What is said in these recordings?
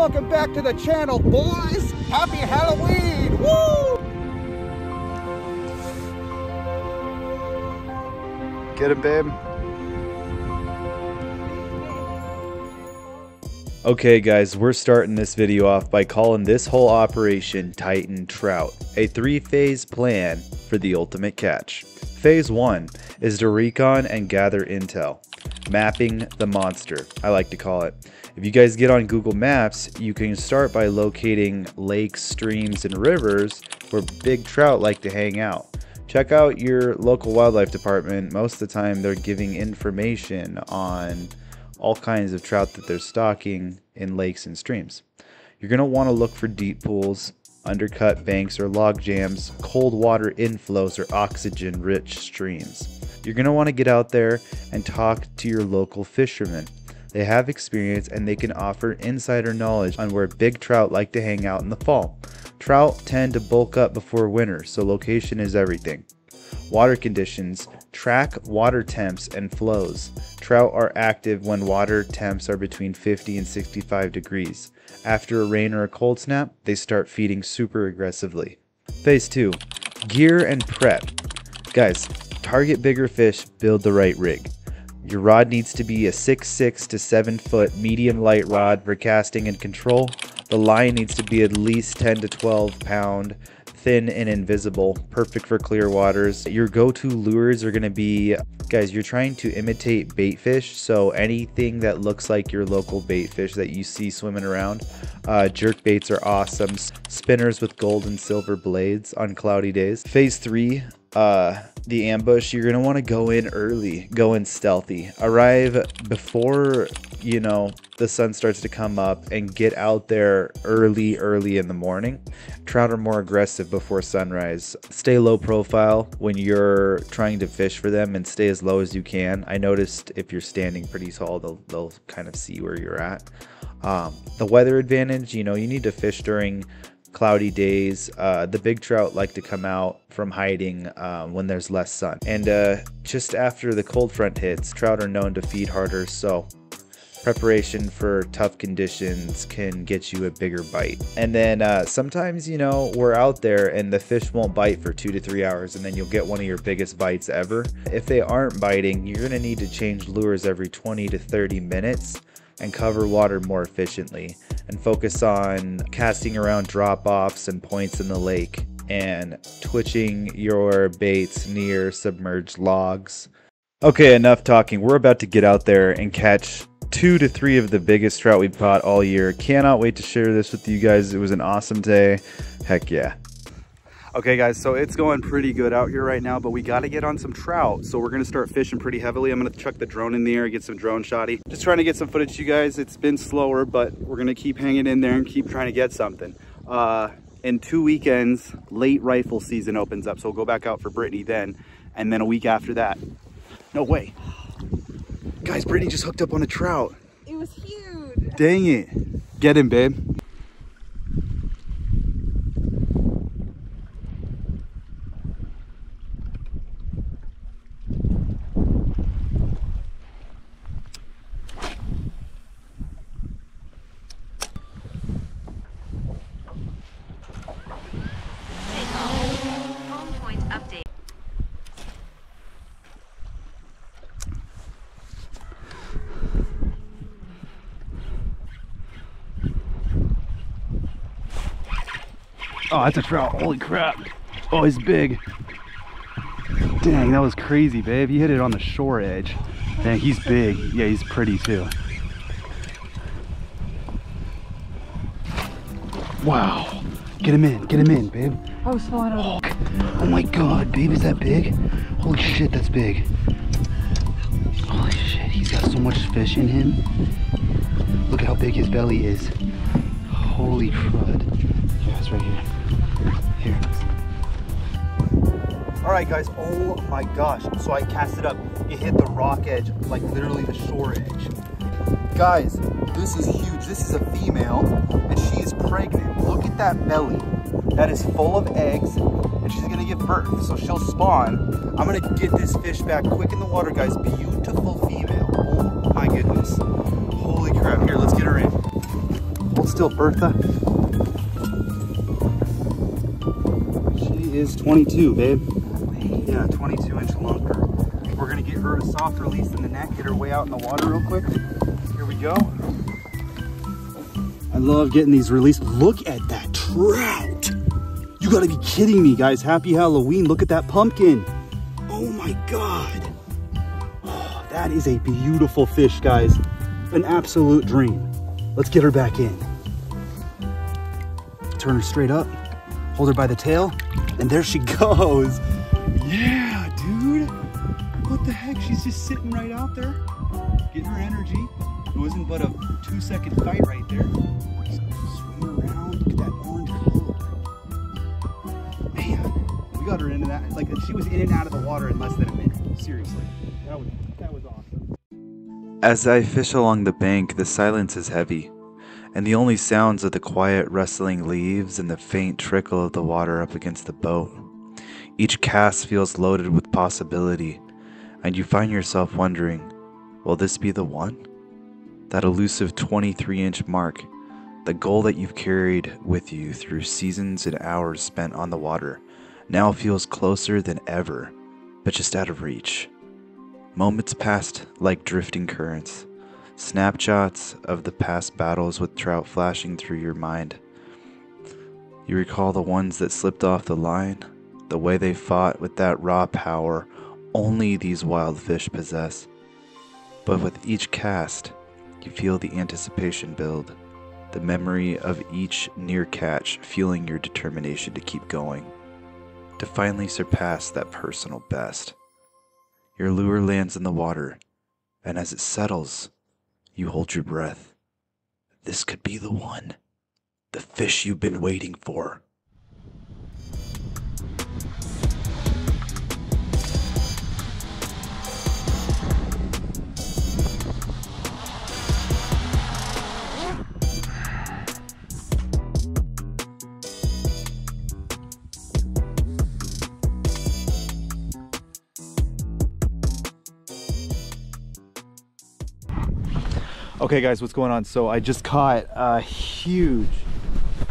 welcome back to the channel, boys. Happy Halloween, woo! Get him, babe. Okay guys, we're starting this video off by calling this whole operation Titan Trout, a three-phase plan for the ultimate catch. Phase 1 is to recon and gather intel, mapping the monster, I like to call it. If you guys get on Google Maps, you can start by locating lakes, streams, and rivers where big trout like to hang out. Check out your local wildlife department. Most of the time they're giving information on all kinds of trout that they're stocking in lakes and streams. You're going to want to look for deep pools, undercut banks or log jams, cold water inflows, or oxygen rich streams. You're going to want to get out there and talk to your local fishermen. They have experience and they can offer insider knowledge on where big trout like to hang out in the fall. Trout tend to bulk up before winter, so location is everything. Water conditions track water temps and flows. Trout are active when water temps are between 50 and 65 degrees. After a rain or a cold snap, they start feeding super aggressively. Phase 2 Gear and prep. Guys, target bigger fish, build the right rig. Your rod needs to be a 6'6 to 7 foot medium light rod for casting and control. The line needs to be at least 10 to 12 pound thin and invisible, perfect for clear waters. Your go-to lures are to be, guys, you're trying to imitate bait fish, so anything that looks like your local bait fish that you see swimming around. Uh, jerk baits are awesome. Spinners with gold and silver blades on cloudy days. Phase 3, uh, the ambush, you're going to want to go in early, go in stealthy. Arrive before, you know, the sun starts to come up and get out there early, early in the morning. Trout are more aggressive before sunrise. Stay low profile when you're trying to fish for them and stay as low as you can. I noticed if you're standing pretty tall, they'll, they'll kind of see where you're at. Um, the weather advantage, you know, you need to fish during cloudy days. Uh, the big trout like to come out from hiding uh, when there's less sun. And uh, just after the cold front hits, trout are known to feed harder, so preparation for tough conditions can get you a bigger bite. And then uh, sometimes, you know, we're out there and the fish won't bite for two to three hours, and then you'll get one of your biggest bites ever. If they aren't biting, you're gonna need to change lures every 20 to 30 minutes and cover water more efficiently and focus on casting around drop offs and points in the lake and twitching your baits near submerged logs. Okay, enough talking. We're about to get out there and catch two to three of the biggest trout we've caught all year. Cannot wait to share this with you guys. It was an awesome day. Heck yeah. Okay guys, so it's going pretty good out here right now, but we gotta get on some trout. So we're gonna start fishing pretty heavily. I'm gonna chuck the drone in the air, get some drone shotty. Just trying to get some footage you guys. It's been slower, but we're gonna keep hanging in there and keep trying to get something. Uh, in two weekends, late rifle season opens up. So we'll go back out for Brittany then, and then a week after that. No way. Guys, Brittany just hooked up on a trout. It was huge. Dang it. Get him, babe. Oh, that's a trout. Holy crap. Oh, he's big. Dang, that was crazy, babe. He hit it on the shore edge. Dang, he's big. Yeah, he's pretty too. Wow. Get him in. Get him in, babe. Oh, I was falling oh, oh my god, babe. Is that big? Holy shit, that's big. Holy shit, he's got so much fish in him. Look at how big his belly is. Holy crud. Yeah, it's right. Here. All right, guys. Oh my gosh. So I cast it up. It hit the rock edge, like literally the shore edge. Guys, this is huge. This is a female, and she is pregnant. Look at that belly. That is full of eggs, and she's gonna give birth. So she'll spawn. I'm gonna get this fish back quick in the water, guys. Beautiful female. Oh my goodness. Holy crap. Here, let's get her in. Hold still, Bertha. She is 22, babe. Soft release in the net, get her way out in the water real quick. Here we go. I love getting these released. Look at that trout. You gotta be kidding me, guys. Happy Halloween. Look at that pumpkin. Oh my God. Oh, that is a beautiful fish, guys. An absolute dream. Let's get her back in. Turn her straight up, hold her by the tail, and there she goes. Yeah, just sitting right out there, getting her energy. It wasn't but a two second fight right there. Swim around. Look at that orange color. Man, we got her into that. Like she was in and out of the water in less than a minute. Seriously, that was that was awesome. As I fish along the bank, the silence is heavy, and the only sounds are the quiet rustling leaves and the faint trickle of the water up against the boat. Each cast feels loaded with possibility, and you find yourself wondering will this be the one? That elusive 23 inch mark, the goal that you've carried with you through seasons and hours spent on the water, now feels closer than ever, but just out of reach. Moments passed like drifting currents, snapshots of the past battles with trout flashing through your mind. You recall the ones that slipped off the line, the way they fought with that raw power only these wild fish possess. But with each cast, you feel the anticipation build, the memory of each near catch fueling your determination to keep going, to finally surpass that personal best. Your lure lands in the water, and as it settles, you hold your breath. This could be the one, the fish you've been waiting for. Okay, guys, what's going on? So I just caught a huge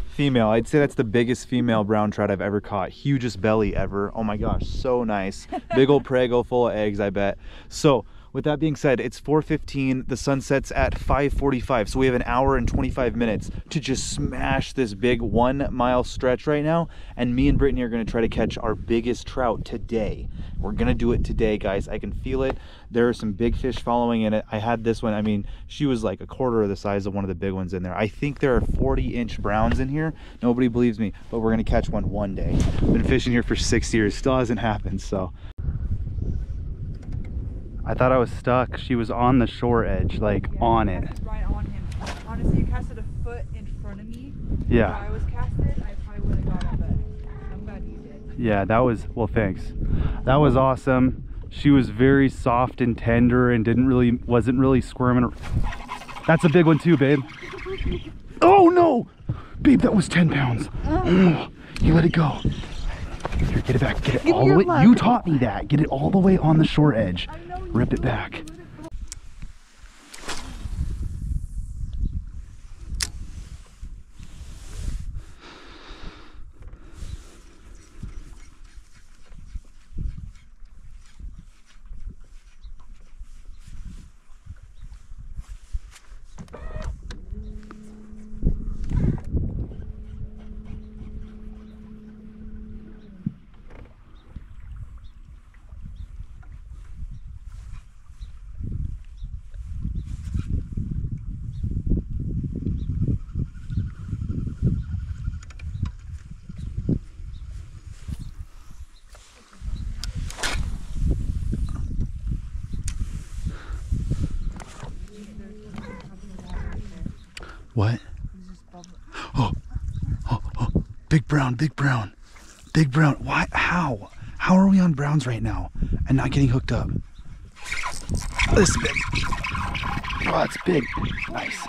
female. I'd say that's the biggest female brown trout I've ever caught. Hugest belly ever. Oh my gosh, so nice. Big old prego full of eggs, I bet. So with that being said, it's 4.15, the sun sets at 5.45, so we have an hour and 25 minutes to just smash this big one mile stretch right now, and me and Brittany are gonna try to catch our biggest trout today. We're gonna do it today, guys. I can feel it. There are some big fish following in it. I had this one, I mean, she was like a quarter of the size of one of the big ones in there. I think there are 40 inch browns in here. Nobody believes me, but we're gonna catch one one day. Been fishing here for six years, still hasn't happened, so. I thought I was stuck. She was on the shore edge, like Yeah, on it. Right on him. Honestly, you casted a foot in front of me. Yeah. If I was casted, I probably would have got it, but I'm glad you did. Yeah, that was, well, thanks. That was awesome. She was very soft and tender and didn't really, wasn't really squirming. That's a big one too, babe. Oh no! Babe, that was 10 pounds. Oh, you let it go. Here, get it back. Get it Give all the way. your You taught me that. Get it all the way on the shore edge. I know you Rip it back. What? Oh, oh, oh, big brown, big brown, big brown. Why? How? How are we on browns right now and not getting hooked up? This is big. Oh, that's big. Nice.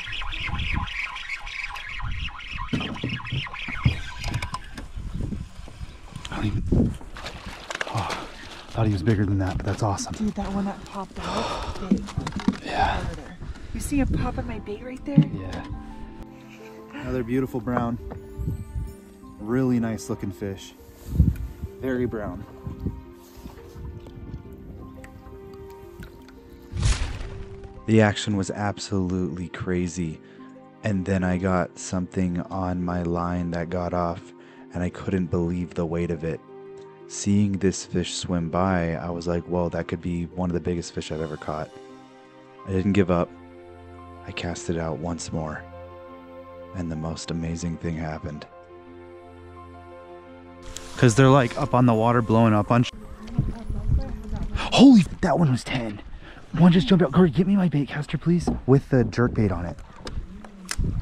I don't even. Oh, thought he was bigger than that, but that's awesome. Dude, that one that popped out, big. Yeah. You see him pop on my bait right there? Yeah. Another beautiful brown. Really nice looking fish. Very brown. The action was absolutely crazy. And then I got something on my line that got off, and I couldn't believe the weight of it. Seeing this fish swim by, I was like, whoa, that could be one of the biggest fish I've ever caught. I didn't give up. I cast it out once more, and the most amazing thing happened. Because they're like up on the water, blowing up on. Holy, that one was 10. One just jumped out. Corey, get me my bait caster, please. With the jerk bait on it.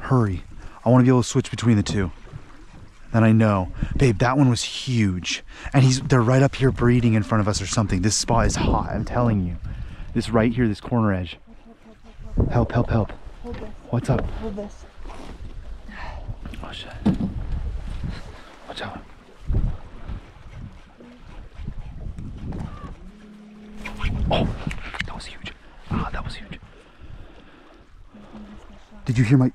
Hurry. I want to be able to switch between the two. Then I know. Babe, that one was huge. And he's they're right up here breeding in front of us or something. This spot is hot, I'm telling you. This right here, this corner edge. Help, help, help. What's up? Oh shit. Watch out. Oh, that was huge. Ah, that was huge. Did you hear my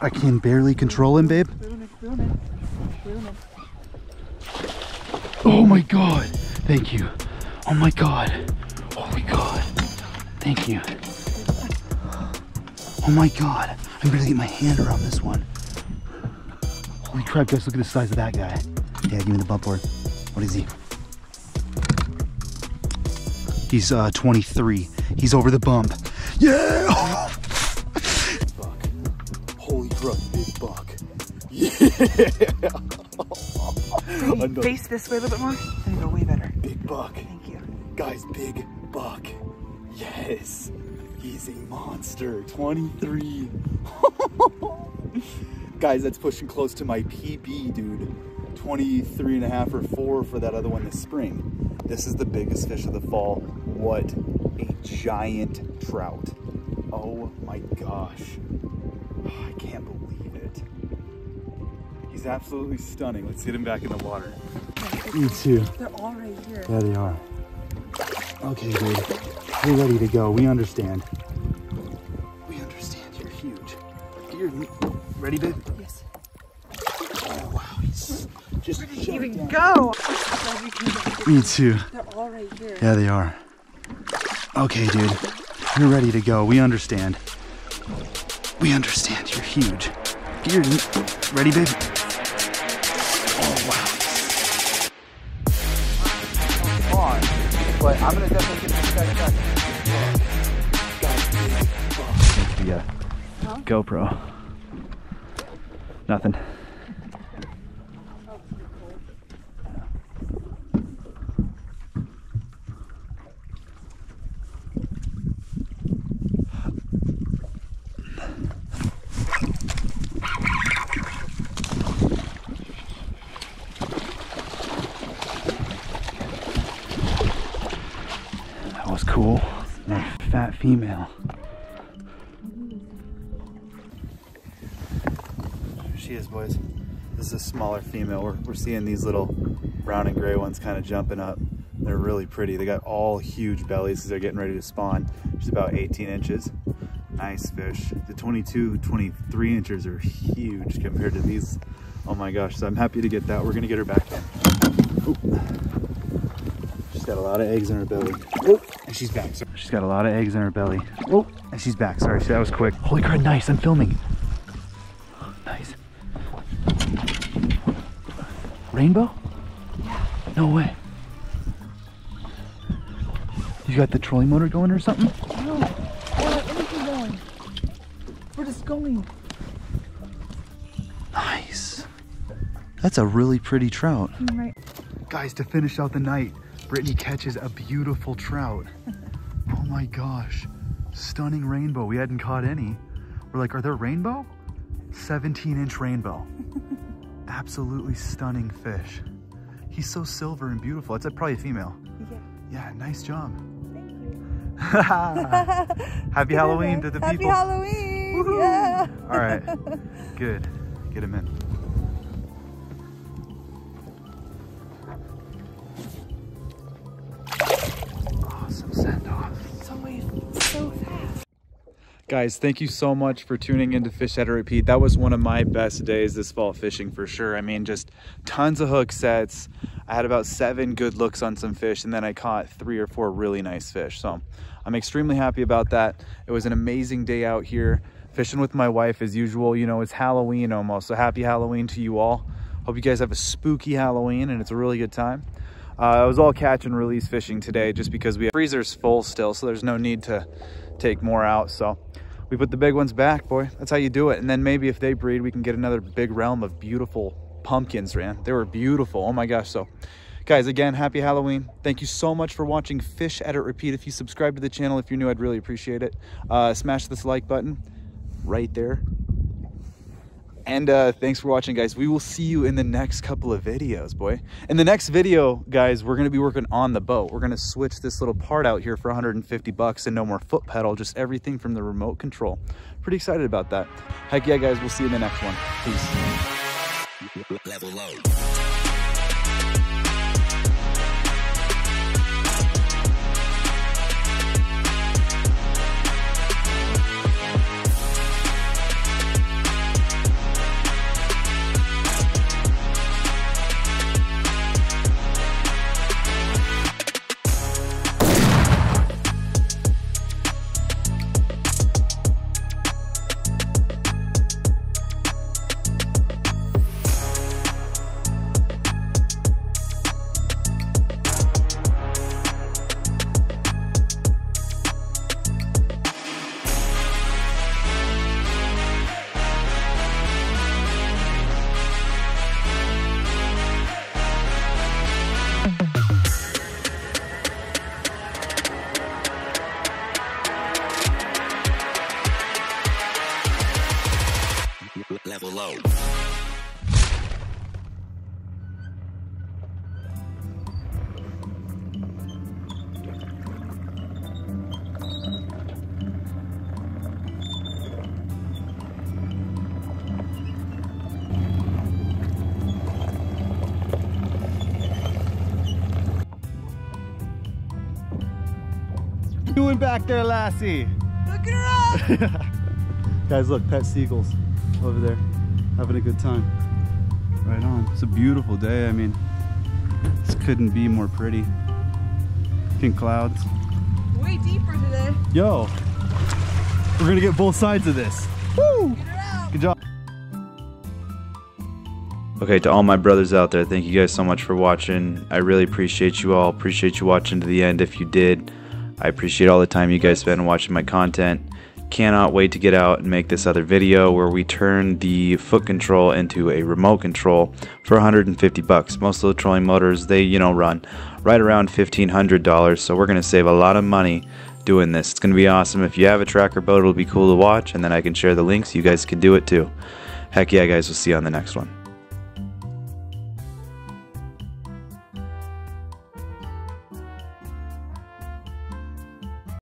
I can barely control him, babe. Oh my god. Thank you. Oh my god. Holy god. Thank you. Oh my god. I'm gonna get my hand around this one. Holy crap, guys, look at the size of that guy. Yeah, give me the bump board. What is he? He's uh 23. He's over the bump. Yeah! buck. Holy crap, big buck. Can you face this way a little bit more? There you go, way better. Big buck. Thank you. Guys, big buck. Yes. He's a monster. 23. Guys, that's pushing close to my PB, dude. 23 and a half or four for that other one this spring. This is the biggest fish of the fall. What a giant trout. Oh my gosh. I can't believe it. He's absolutely stunning. Let's get him back in the water. Me too. They're all right here. Yeah, they are. Okay, dude. We're ready to go. We understand. We understand. You're huge. You're ready, babe? Yes. Oh, wow. He's just Where did you even go? Me too. They're all right here. Yeah, they are. Okay, dude. You're ready to go. We understand. We understand. You're huge. You're ready, babe? GoPro. Nothing. That was cool. Nice fat female. Here she is, boys. This is a smaller female. We're, we're seeing these little brown and gray ones kind of jumping up. They're really pretty. They got all huge bellies because they're getting ready to spawn. She's about 18 inches. Nice fish. The 22, 23 inches are huge compared to these. Oh my gosh, so I'm happy to get that. We're gonna get her back. She's got a lot of eggs in her belly. And she's back. So- She's got a lot of eggs in her belly. And she's back. Sorry, that was quick. Holy crap, nice. I'm filming. Rainbow? No way. You got the trolling motor going or something? No. We're not anything going. We're just going. Nice. That's a really pretty trout. Right. Guys, to finish out the night, Brittany catches a beautiful trout. oh my gosh. Stunning rainbow. We hadn't caught any. We're like, are there rainbow? 17 inch rainbow. Absolutely stunning fish. He's so silver and beautiful. It's a, probably a female. Yeah. Yeah, nice job. Thank you. Happy Halloween to the Happy people. Happy Halloween. Yeah. All right, good. Get him in. Guys, thank you so much for tuning into Fish Edit Repeat. That was one of my best days this fall fishing for sure. I mean, just tons of hook sets. I had about seven good looks on some fish, and then I caught three or four really nice fish. So I'm extremely happy about that. It was an amazing day out here fishing with my wife as usual. You know, it's Halloween almost, so happy Halloween to you all. Hope you guys have a spooky Halloween and it's a really good time. Uh, it was all catch and release fishing today just because we have freezers full still, so there's no need to take more out. So we put the big ones back, boy. That's how you do it. And then maybe if they breed, we can get another big realm of beautiful pumpkins, man. They were beautiful. Oh my gosh. So guys, again, happy Halloween. Thank you so much for watching Fish Edit Repeat. If you subscribe to the channel, if you're new, I'd really appreciate it. Uh, smash this like button right there. And uh, thanks for watching, guys. We will see you in the next couple of videos, boy. In the next video, guys, we're going to be working on the boat. We're going to switch this little part out here for 150 bucks and no more foot pedal, just everything from the remote control. Pretty excited about that. Heck yeah, guys. We'll see you in the next one. Peace. Level. Doing back there, Lassie? Look her up! Guys, look, pet seagulls over there having a good time. Right on. It's a beautiful day. I mean, this couldn't be more pretty. Pink clouds. Way deeper today. Yo, we're gonna get both sides of this. Woo! Good job. Okay, to all my brothers out there, thank you guys so much for watching. I really appreciate you all. Appreciate you watching to the end if you did. I appreciate all the time you guys spend watching my content cannot wait to get out and make this other video where we turn the foot control into a remote control for 150 bucks. Most of the trolling motors, they, you know, run right around $1,500, so we're going to save a lot of money doing this. It's going to be awesome. If you have a tracker boat, it'll be cool to watch, and then I can share the links. You guys can do it too. Heck yeah, guys. We'll see you on the next one.